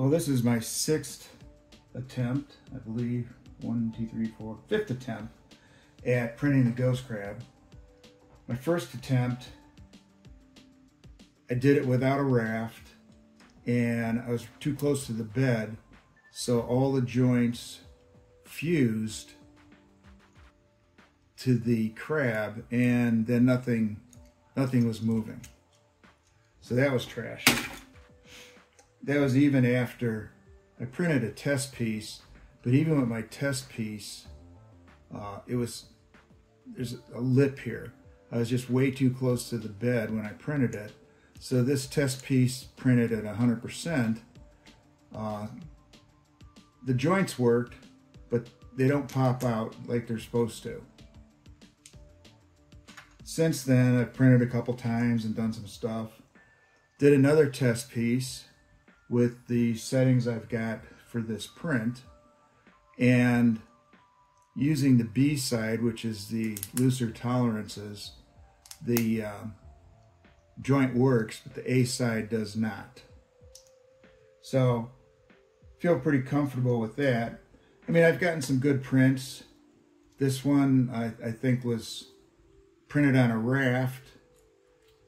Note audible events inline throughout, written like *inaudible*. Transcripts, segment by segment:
Well, this is my sixth attempt, I believe. One, two, three, four, fifth attempt at printing the ghost crab. My first attempt, I did it without a raft and I was too close to the bed, so all the joints fused to the crab and then nothing nothing was moving. So that was trash. That was even after I printed a test piece, but even with my test piece, uh, it was, there's a lip here. I was just way too close to the bed when I printed it. So this test piece printed at 100%. Uh, the joints worked, but they don't pop out like they're supposed to. Since then, I've printed a couple times and done some stuff. Did another test piece with the settings I've got for this print and using the B side, which is the looser tolerances, the uh, joint works, but the A side does not. So feel pretty comfortable with that. I mean, I've gotten some good prints. This one I, I think was printed on a raft.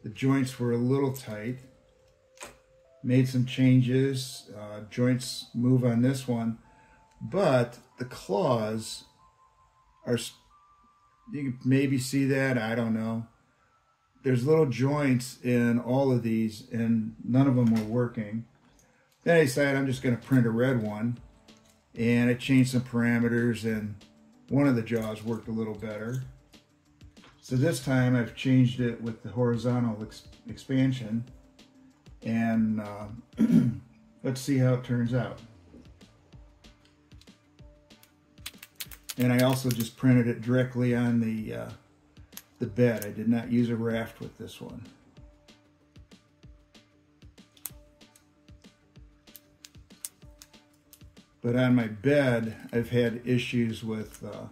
The joints were a little tight. Made some changes. Uh, joints move on this one. But the claws are, you can maybe see that, I don't know. There's little joints in all of these and none of them were working. Then I decided I'm just going to print a red one. And I changed some parameters and one of the jaws worked a little better. So this time I've changed it with the horizontal ex expansion and uh, *clears throat* let's see how it turns out. And I also just printed it directly on the, uh, the bed. I did not use a raft with this one. But on my bed, I've had issues with uh,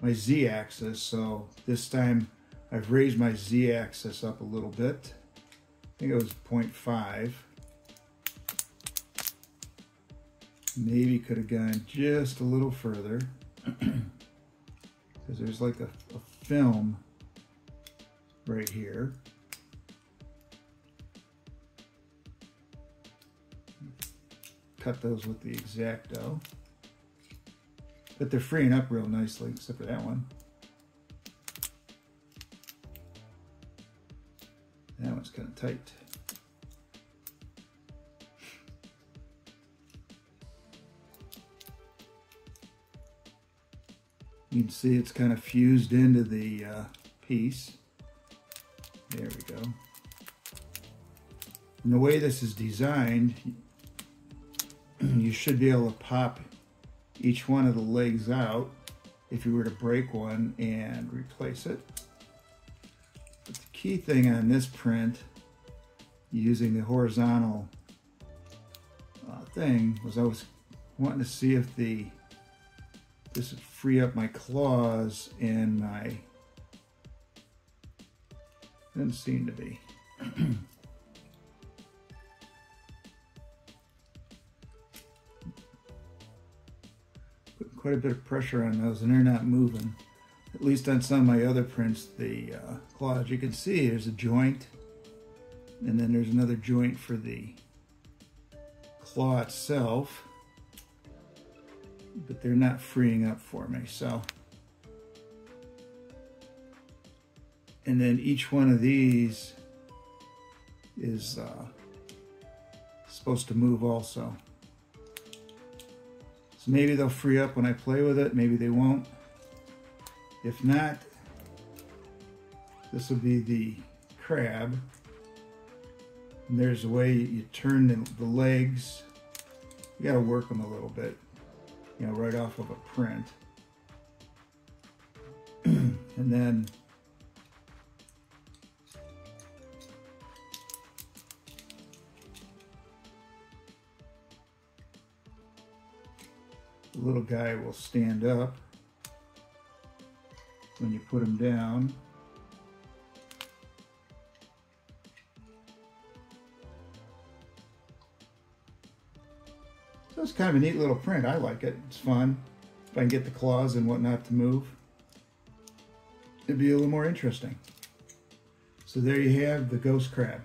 my z-axis. So this time I've raised my z-axis up a little bit. I think it was 0.5. Maybe could have gone just a little further *clears throat* because there's like a, a film right here. Cut those with the X-Acto. But they're freeing up real nicely, except for that one. That one's kind of tight. You can see it's kind of fused into the uh, piece. There we go. And the way this is designed, *clears throat* you should be able to pop each one of the legs out if you were to break one and replace it. Key thing on this print, using the horizontal uh, thing, was I was wanting to see if the this would free up my claws and my didn't seem to be. *clears throat* Putting quite a bit of pressure on those and they're not moving. At least on some of my other prints, the uh, claws, you can see there's a joint and then there's another joint for the claw itself, but they're not freeing up for me, so. And then each one of these is uh, supposed to move also. So maybe they'll free up when I play with it, maybe they won't. If not, this will be the crab. And there's a way you turn the, the legs. You gotta work them a little bit, you know, right off of a print. *clears throat* and then the little guy will stand up when you put them down. So it's kind of a neat little print. I like it. It's fun. If I can get the claws and whatnot to move, it'd be a little more interesting. So there you have the ghost crab.